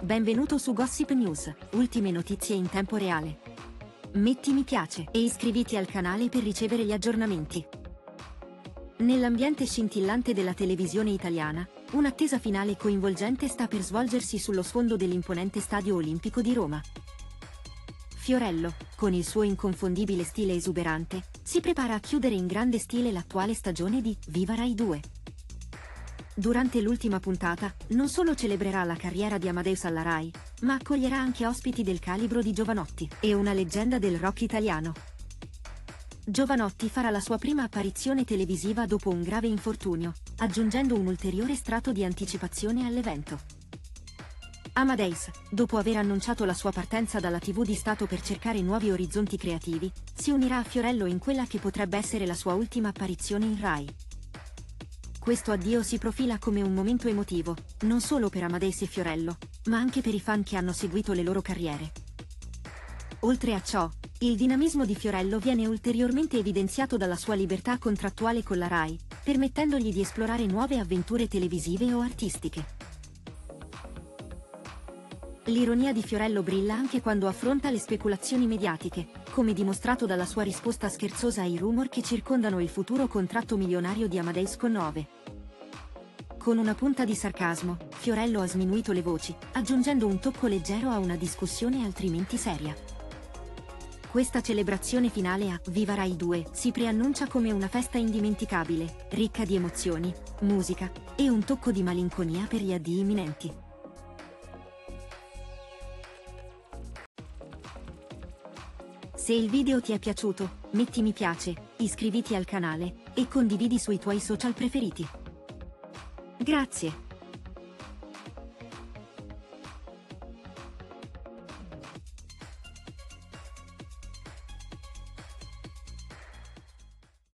Benvenuto su Gossip News, ultime notizie in tempo reale. Metti mi piace e iscriviti al canale per ricevere gli aggiornamenti. Nell'ambiente scintillante della televisione italiana, un'attesa finale coinvolgente sta per svolgersi sullo sfondo dell'imponente Stadio Olimpico di Roma. Fiorello, con il suo inconfondibile stile esuberante, si prepara a chiudere in grande stile l'attuale stagione di Viva Rai 2. Durante l'ultima puntata, non solo celebrerà la carriera di Amadeus alla Rai, ma accoglierà anche ospiti del calibro di Giovanotti e una leggenda del rock italiano. Giovanotti farà la sua prima apparizione televisiva dopo un grave infortunio, aggiungendo un ulteriore strato di anticipazione all'evento. Amadeus, dopo aver annunciato la sua partenza dalla TV di Stato per cercare nuovi orizzonti creativi, si unirà a Fiorello in quella che potrebbe essere la sua ultima apparizione in Rai. Questo addio si profila come un momento emotivo, non solo per Amadeus e Fiorello, ma anche per i fan che hanno seguito le loro carriere. Oltre a ciò, il dinamismo di Fiorello viene ulteriormente evidenziato dalla sua libertà contrattuale con la RAI, permettendogli di esplorare nuove avventure televisive o artistiche. L'ironia di Fiorello brilla anche quando affronta le speculazioni mediatiche, come dimostrato dalla sua risposta scherzosa ai rumor che circondano il futuro contratto milionario di Amadeus con 9. Con una punta di sarcasmo, Fiorello ha sminuito le voci, aggiungendo un tocco leggero a una discussione altrimenti seria. Questa celebrazione finale a Viva Rai 2 si preannuncia come una festa indimenticabile, ricca di emozioni, musica e un tocco di malinconia per gli addii imminenti. Se il video ti è piaciuto, metti mi piace, iscriviti al canale e condividi sui tuoi social preferiti. Grazie.